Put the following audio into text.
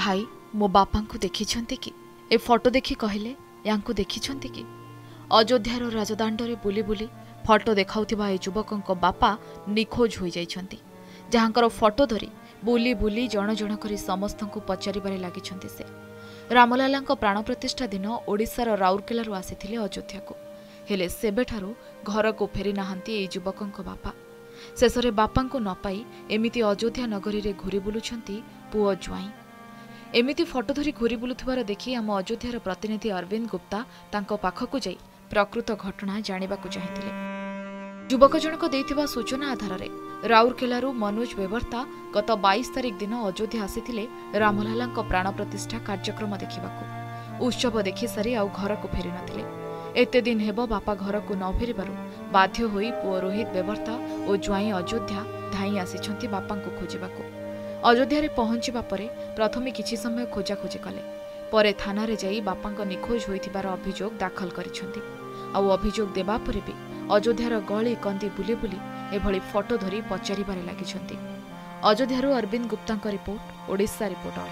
ଭାଇ ମୋ ବାପାଙ୍କୁ ଦେଖିଛନ୍ତି କି? ଏ ଫଟୋ ଦେଖି କହିଲେ ୟାଙ୍କୁ ଦେଖିଛନ୍ତି କି? ଅଯୋଧ୍ୟାର ରାଜଦାଣ୍ଡରେ ବୁଲି ବୁଲି ଫଟୋ ଦେଖାଉଥିବା ଏ ଯୁବକଙ୍କ ବାପା ନିଖୋଜ ହୋଇଯାଇଛନ୍ତି ଯାହାଙ୍କର ଫଟୋ ଧରି ବୁଲି ବୁଲି ଜଣ ଜଣ କରି ସମସ୍ତଙ୍କୁ ପଚାରିବାରେ ଲାଗିଛନ୍ତି ସେ। ରାମଲାଲାଙ୍କ ପ୍ରାଣପ୍ରତିଷ୍ଠା ଦିନ ଓଡ଼ିଶାର ରାଉରକେଲାରୁ ଆସିଥିଲେ ଅଯୋଧ୍ୟାକୁ। ହେଲେ ସେବେଠାରୁ ଘରକୁ ଫେରି ନାହାନ୍ତି ଏହି ଯୁବକଙ୍କ ବାପା। ଶେଷରେ ବାପାଙ୍କୁ ନ ପାଇ ଏମିତି ଅଯୋଧ୍ୟା ନଗରୀରେ ଘୁରି ବୁଲୁଛନ୍ତି ପୁଅ ଜ୍ୱାଇଁ। ଏମିତି ଫଟୋ ଧରି ଘୁରି ବୁଲୁଥିବାର ଦେଖି ଆମ ଅଯୋଧ୍ୟାର ପ୍ରତିନିଧି ଅରବିନ୍ଦ ଗୁପ୍ତା ତାଙ୍କ ପାଖକୁ ଯାଇ ପ୍ରକୃତ ଘଟଣା ଜାଣିବାକୁ ଚାହିଁଥିଲେ। ଯୁବକ ଜଣକ ଦେଇଥିବା ସୂଚନା ଆଧାରରେ ରାଉରକେଲାରୁ ମନୋଜ ବେବର୍ତ୍ତା ଗତ ବାଇଶ ତାରିଖ ଦିନ ଅଯୋଧ୍ୟା ଆସିଥିଲେ ରାମଲାଲାଙ୍କ ପ୍ରାଣ ପ୍ରତିଷ୍ଠା କାର୍ଯ୍ୟକ୍ରମ ଦେଖିବାକୁ। ଉତ୍ସବ ଦେଖିସାରି ଆଉ ଘରକୁ ଫେରିନଥିଲେ ଏତେ ଦିନ ହେବ ବାପା ଘରକୁ ନ ଫେରିବାରୁ ବାଧ୍ୟ ହୋଇ ପୁଅ ରୋହିତ ବେବର୍ତ୍ତା ଓ ଜ୍ୱାଇଁ ଅଯୋଧ୍ୟା ଧାଇଁ ଆସିଛନ୍ତି ବାପାଙ୍କୁ ଖୋଜିବାକୁ। ଅଯୋଧ୍ୟାରେ ପହଞ୍ଚିବା ପରେ ପ୍ରଥମେ କିଛି ସମୟ ଖୋଜାଖୋଜି କଲେ। ପରେ ଥାନାରେ ଯାଇ ବାପାଙ୍କ ନିଖୋଜ ହୋଇଥିବାର ଅଭିଯୋଗ ଦାଖଲ କରିଛନ୍ତି। ଆଉ ଅଭିଯୋଗ ଦେବା ପରେ ବି ଅଯୋଧ୍ୟାର ଗଳି କନ୍ଦି ବୁଲି ବୁଲି ଏଭଳି ଫଟୋ ଧରି ପଚାରିବାରେ ଲାଗିଛନ୍ତି। ଅଯୋଧ୍ୟାରୁ ଅରବିନ୍ଦ ଗୁପ୍ତାଙ୍କ ରିପୋର୍ଟ ଓଡ଼ିଶା ରିପୋର୍ଟର।